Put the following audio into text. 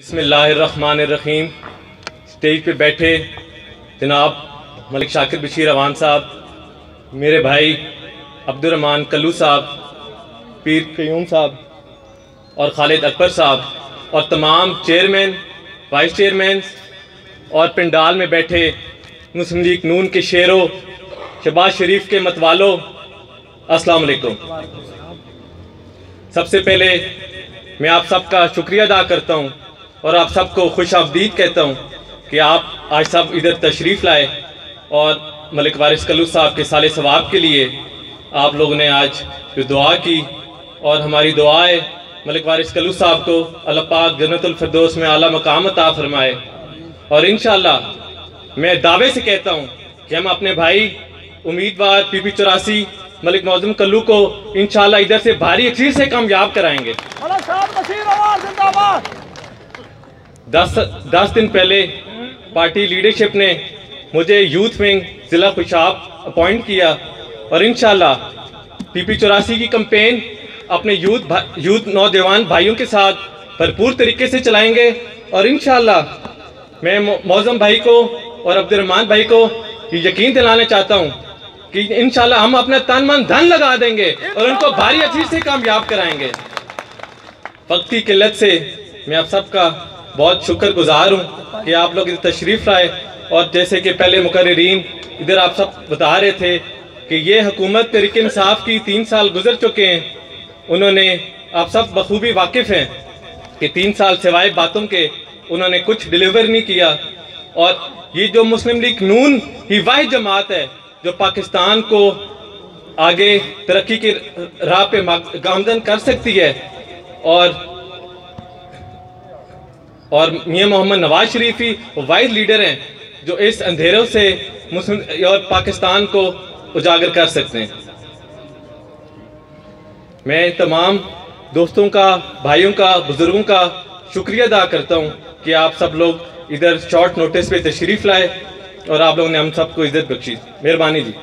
बसमीम स्टेज पे बैठे जनाब मलिक शाकिर बशीर अवान साहब, मेरे भाई अब्दुलरमान कल्लू साहब, पीर क्यूम साहब और खालिद अकबर साहब और तमाम चेयरमैन, वाइस चेयरमैन और पंडाल में बैठे मुस्लिम लीग नून के शेरों, शबाज शरीफ के मतवालों, अस्सलाम वालेकुम। सबसे पहले मैं आप सबका शुक्रिया अदा करता हूँ और आप सबको खुश आमदीद कहता हूँ कि आप आज सब इधर तशरीफ़ लाए और मलिक वारिस कलू साहब के साले सवाब के लिए आप लोगों ने आज जो दुआ की और हमारी दुआ है मलिक वारिस कलू साहब को अल्लाह पाक जन्नतफरदोस में आला मकाम अता फरमाए। और इन मैं दावे से कहता हूँ कि हम अपने भाई उम्मीदवार पी पी चौरासी मलिक मौजम कल्लू को इंशाल्लाह इधर से भारी अक्षीर से कामयाब कराएँगे। दस दस दिन पहले पार्टी लीडरशिप ने मुझे यूथ विंग ज़िला खुशाब अपॉइंट किया और इन पीपी चौरासी की कंपेन अपने यूथ यूथ नौजवान भाइयों के साथ भरपूर तरीके से चलाएँगे और इन मैं मौजम भाई को और अब्दुलरमान भाई को ये यकीन दिलाना चाहता हूँ कि इन हम अपना तन मन धन लगा देंगे और उनको भारी अच्छी से कामयाब कराएँगे। वक्त की किल्लत से मैं आप सबका बहुत शुक्र गुज़ार हूँ कि आप लोग इधर तशरीफ़ लाए। और जैसे कि पहले मुकर्रीन इधर आप सब बता रहे थे कि ये हुकूमत तरीके इंसाफ की तीन साल गुजर चुके हैं। उन्होंने, आप सब बखूबी वाकिफ़ हैं कि तीन साल सिवाय बातों के उन्होंने कुछ डिलीवर नहीं किया। और ये जो मुस्लिम लीग नून ही वाहि जमात है, जो पाकिस्तान को आगे तरक्की की राह पे गामदन कर सकती है, और और मियाँ मोहम्मद नवाज़ शरीफ ही वाइज लीडर हैं, जो इस अंधेरों से मुस्लिम और पाकिस्तान को उजागर कर सकते हैं। मैं तमाम दोस्तों का, भाइयों का, बुज़ुर्गों का शुक्रिया अदा करता हूँ कि आप सब लोग इधर शॉर्ट नोटिस पे तशरीफ़ लाए और आप लोगों ने हम सबको इज़्ज़त बख्शी। मेहरबानी जी।